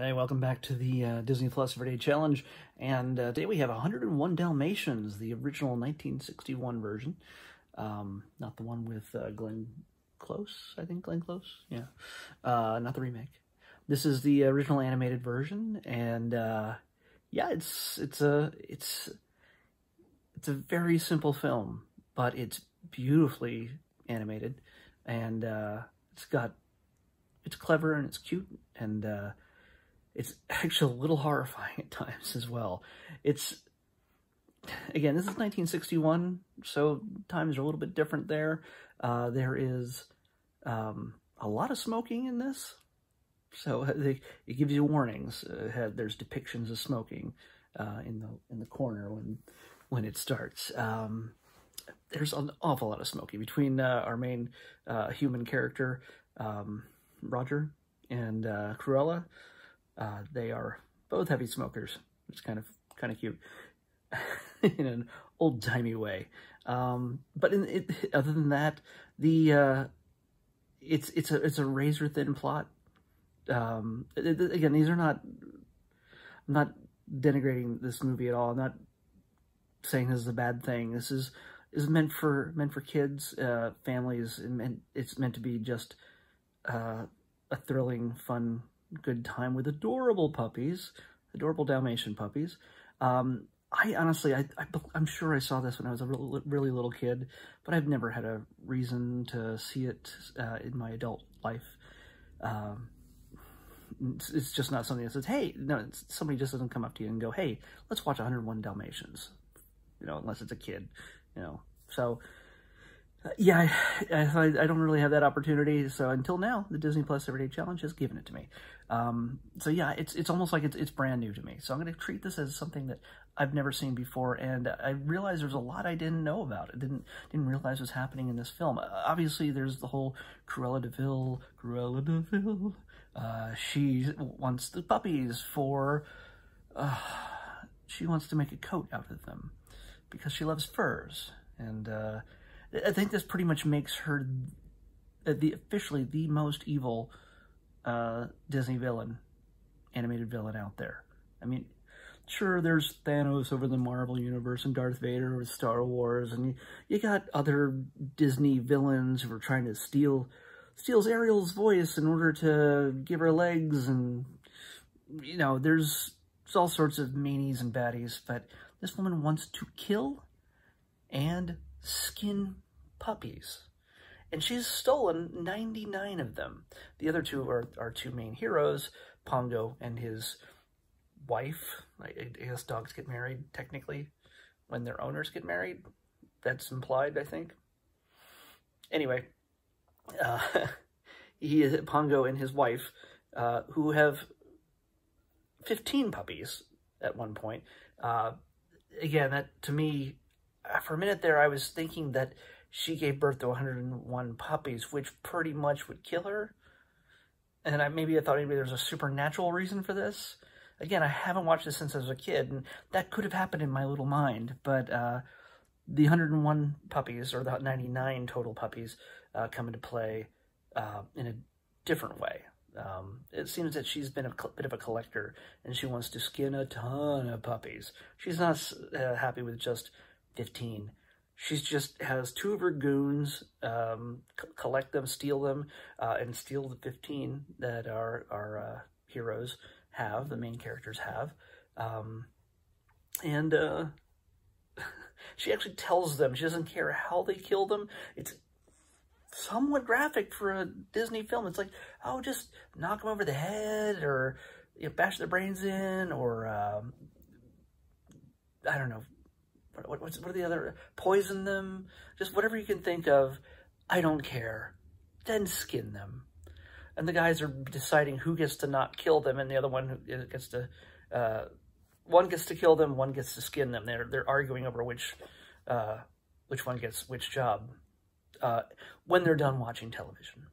Hey, welcome back to the uh, Disney Plus Everyday Challenge. And uh, today we have 101 Dalmatians, the original 1961 version. Um, not the one with uh, Glenn Close, I think Glenn Close. Yeah, uh, not the remake. This is the original animated version, and uh, yeah, it's it's a it's it's a very simple film, but it's beautifully animated, and uh, it's got it's clever and it's cute and it's actually a little horrifying at times as well. It's, again, this is 1961, so times are a little bit different there. Uh, there is um, a lot of smoking in this, so they, it gives you warnings. Uh, there's depictions of smoking uh, in the in the corner when when it starts. Um, there's an awful lot of smoking between uh, our main uh, human character, um, Roger, and uh, Cruella. Uh, they are both heavy smokers. It's kind of kind of cute in an old timey way. Um, but in it, other than that, the uh, it's it's a it's a razor thin plot. Um, it, it, again, these are not. I'm not denigrating this movie at all. I'm not saying this is a bad thing. This is is meant for meant for kids, uh, families, and it's meant to be just uh, a thrilling, fun good time with adorable puppies, adorable Dalmatian puppies. Um, I honestly, I, I, am sure I saw this when I was a really, really little kid, but I've never had a reason to see it uh, in my adult life. Um, it's, it's, just not something that says, hey, no, somebody just doesn't come up to you and go, hey, let's watch 101 Dalmatians, you know, unless it's a kid, you know. So, yeah, I, I, I, don't really have that opportunity. So until now, the Disney Plus Everyday Challenge has given it to me. Um, so yeah, it's it's almost like it's it's brand new to me. So I'm going to treat this as something that I've never seen before, and I realized there's a lot I didn't know about. it. didn't didn't realize was happening in this film. Obviously, there's the whole Cruella de Vil, Cruella de Vil. Uh, she wants the puppies for. Uh, she wants to make a coat out of them because she loves furs and. I think this pretty much makes her the officially the most evil uh, Disney villain, animated villain out there. I mean, sure, there's Thanos over the Marvel Universe and Darth Vader with Star Wars, and you, you got other Disney villains who are trying to steal steals Ariel's voice in order to give her legs, and, you know, there's, there's all sorts of meanies and baddies, but this woman wants to kill and skin puppies. And she's stolen 99 of them. The other two are our two main heroes, Pongo and his wife. I, guess dogs get married, technically, when their owners get married. That's implied, I think. Anyway, uh, he is Pongo and his wife, uh, who have 15 puppies at one point. Uh, again, that to me for a minute there, I was thinking that she gave birth to 101 puppies, which pretty much would kill her. And I, maybe I thought maybe there's a supernatural reason for this. Again, I haven't watched this since I was a kid, and that could have happened in my little mind. But uh, the 101 puppies, or the 99 total puppies, uh, come into play uh, in a different way. Um, it seems that she's been a bit of a collector, and she wants to skin a ton of puppies. She's not uh, happy with just 15. She just has two of her goons um, collect them, steal them, uh, and steal the 15 that our, our uh, heroes have, the main characters have. Um, and uh, she actually tells them she doesn't care how they kill them. It's somewhat graphic for a Disney film. It's like, oh, just knock them over the head or you know, bash their brains in or, um, I don't know, what, what, what are the other, poison them, just whatever you can think of, I don't care. Then skin them. And the guys are deciding who gets to not kill them, and the other one gets to, uh, one gets to kill them, one gets to skin them. They're, they're arguing over which, uh, which one gets which job uh, when they're done watching television.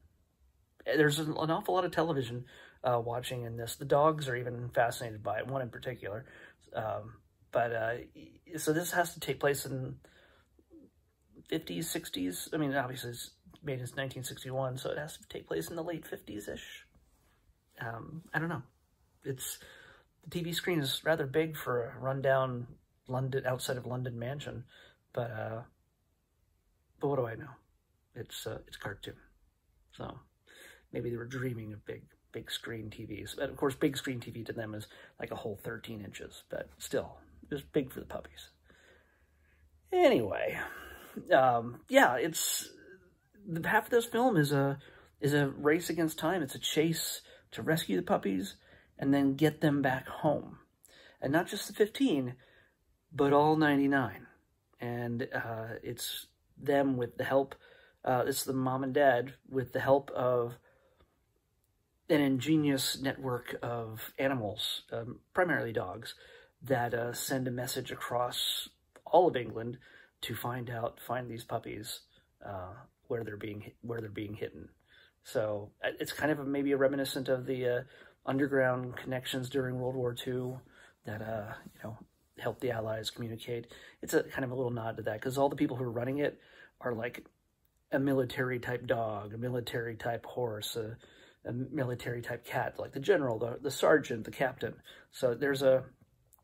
There's an awful lot of television uh, watching in this. The dogs are even fascinated by it, one in particular. Um, but uh, so this has to take place in 50s, 60s. I mean, obviously it's made in 1961, so it has to take place in the late 50s-ish. Um, I don't know. it's the TV screen is rather big for a rundown London outside of London mansion, but uh, but what do I know? It's uh, it's cartoon, so maybe they were dreaming of big big screen TVs. But of course, big screen TV to them is like a whole 13 inches, but still, was big for the puppies. Anyway, um, yeah, it's the half of this film is a is a race against time. It's a chase to rescue the puppies and then get them back home. And not just the 15, but all 99. And uh, it's them with the help, uh, it's the mom and dad with the help of an ingenious network of animals, um, primarily dogs, that uh, send a message across all of England to find out, find these puppies uh, where they're being where they're being hidden. So uh, it's kind of a, maybe a reminiscent of the uh, underground connections during World War II that, uh, you know, helped the Allies communicate. It's a kind of a little nod to that because all the people who are running it are like a military type dog, a military type horse, a, a military type cat, like the general, the, the sergeant, the captain. So there's a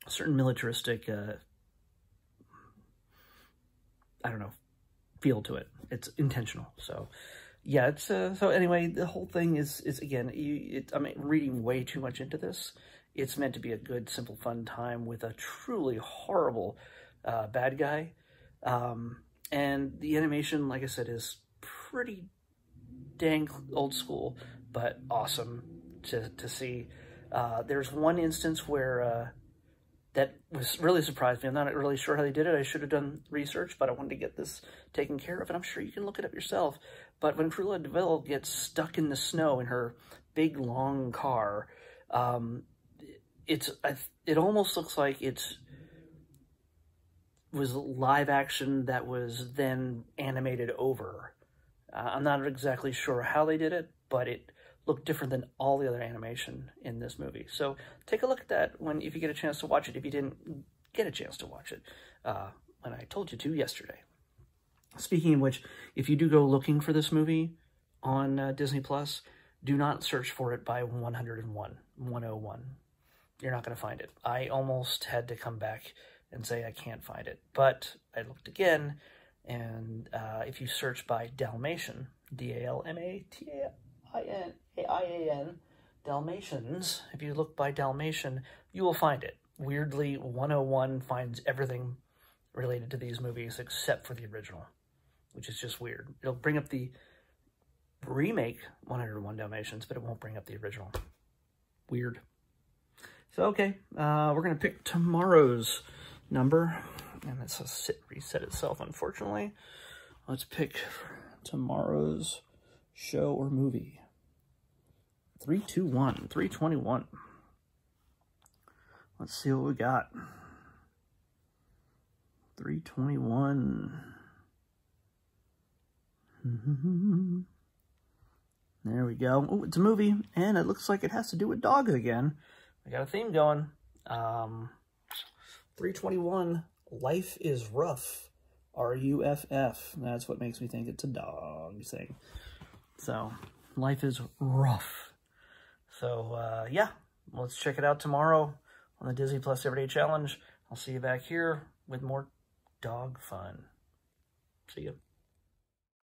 certain militaristic, uh, I don't know, feel to it. It's intentional. So yeah, it's uh, so anyway. The whole thing is is again. You, it, I'm reading way too much into this. It's meant to be a good, simple, fun time with a truly horrible uh, bad guy, um, and the animation, like I said, is pretty dang old school, but awesome to to see. Uh, there's one instance where uh, that was really surprised me. I'm not really sure how they did it. I should have done research, but I wanted to get this taken care of, and I'm sure you can look it up yourself. But when Cruella de Vil gets stuck in the snow in her big, long car, um, it's it almost looks like it's was live action that was then animated over. Uh, I'm not exactly sure how they did it, but it look different than all the other animation in this movie. So take a look at that when if you get a chance to watch it, if you didn't get a chance to watch it uh, when I told you to yesterday. Speaking of which, if you do go looking for this movie on uh, Disney Plus, do not search for it by 101, 101. You're not going to find it. I almost had to come back and say I can't find it, but I looked again, and uh, if you search by Dalmatian, D-A-L-M-A-T-A I-N I-A-N, Dalmatians, if you look by Dalmatian, you will find it. Weirdly, 101 finds everything related to these movies except for the original, which is just weird. It'll bring up the remake 101 Dalmatians, but it won't bring up the original. Weird. So, okay, uh, we're going to pick tomorrow's number, and it's a sit reset itself, unfortunately. Let's pick tomorrow's show or movie. 321, 321. Let's see what we got. 321. there we go. Oh, it's a movie, and it looks like it has to do with dogs again. We got a theme going. Um, 321, Life is Ruff. R-U-F-F. That's what makes me think it's a dog thing. So, life is Ruff. So, uh, yeah, let's check it out tomorrow on the Disney Plus Everyday Challenge. I'll see you back here with more dog fun. See you.